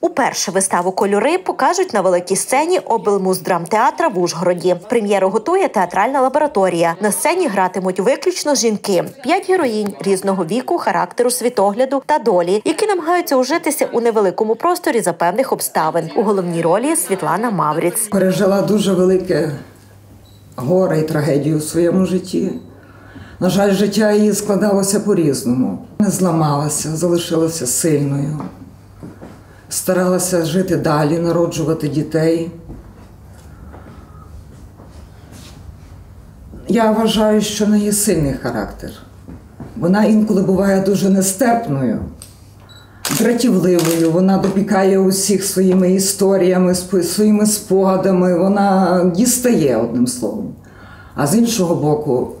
Уперше виставу кольори покажуть на великій сцені облмуздрамтеатра в Ужгороді. Прем'єру готує театральна лабораторія. На сцені гратимуть виключно жінки, п'ять героїнь різного віку, характеру, світогляду та долі, які намагаються ужитися у невеликому просторі за певних обставин. У головній ролі Світлана Мавріц. пережила дуже велике горе і трагедію у своєму житті. На жаль, життя її складалося по-різному. Не зламалася, залишилася сильною, старалася жити далі, народжувати дітей. Я вважаю, що в неї сильний характер. Вона інколи буває дуже нестерпною, дратівливою. Вона допікає усіх своїми історіями, своїми спогадами. Вона дістає одним словом. А з іншого боку,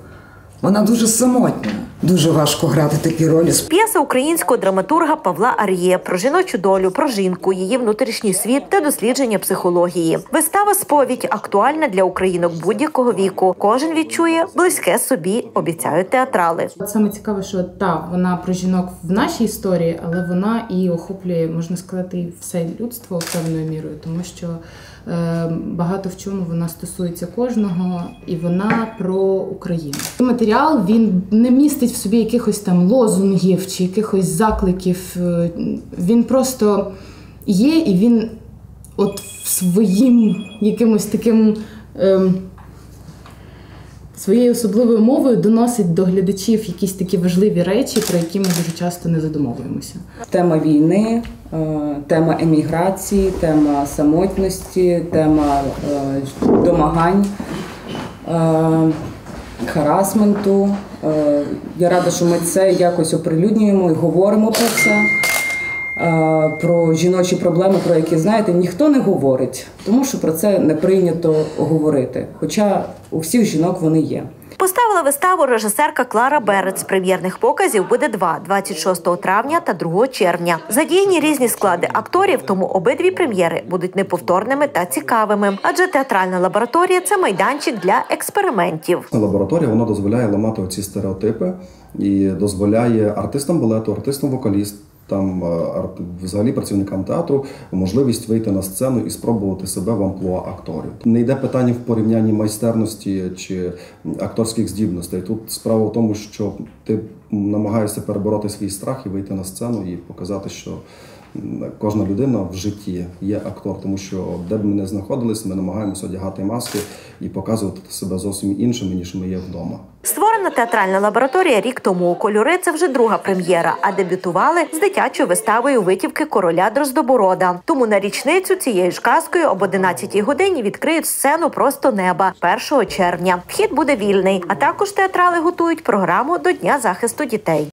вона дуже самотня. Дуже важко грати такі ролі. П'єса українського драматурга Павла Ар'є про жіночу долю, про жінку, її внутрішній світ та дослідження психології. Вистава сповідь актуальна для українок будь-якого віку. Кожен відчує близьке собі, обіцяють театрали. Саме цікаве, що та вона про жінок в нашій історії, але вона і охоплює, можна сказати, все людство певною мірою, тому що е, багато в чому вона стосується кожного, і вона про Україну. Матеріал він не містить в собі якихось там лозунгів чи якихось закликів. Е, Він просто є, і він от своїм якимось таким. ем, своєю особливою мовою доносить до глядачів якісь такі важливі речі, про які ми дуже часто не задумовуємося. Тема війни, е, тема еміграції, тема самотності, тема е, домагань, харасменту. Е, Я рада, що ми це якось оприлюднюємо і говоримо про це. Е, Про жіночі проблеми, про які знаєте, ніхто не говорить, тому що про це не прийнято говорити. Хоча у всіх жінок вони є. Поставила виставу режисерка Клара Берець. Прем'єрних показів буде два – 26 травня та 2 червня. Задіяні різні склади акторів, тому обидві прем'єри будуть неповторними та цікавими. Адже театральна лабораторія це майданчик для експериментів. Лабораторія вона дозволяє ламати оці стереотипи і дозволяє артистам балету, артистам вокалістам, арт- взагалі працівникам театру можливість вийти на сцену і спробувати себе в амплуа акторів. Не йде питання в порівнянні майстерності чи акторських здібностей. Тут справа в тому, що ти намагаєшся перебороти свій страх і вийти на сцену і показати, що кожна людина в житті є актор, тому що де б ми не знаходились, ми намагаємося одягати маски і показувати себе зовсім іншими, ніж ми є вдома. Створена театральна лабораторія рік тому. Кольори це вже друга прем'єра, а дебютували з дитячою виставою витівки короля Дроздоборода. Тому на річницю цією ж казкою об 11 годині відкриють сцену просто неба 1 червня. Вхід буде вільний, а також театрали готують програму до Дня захисту дітей.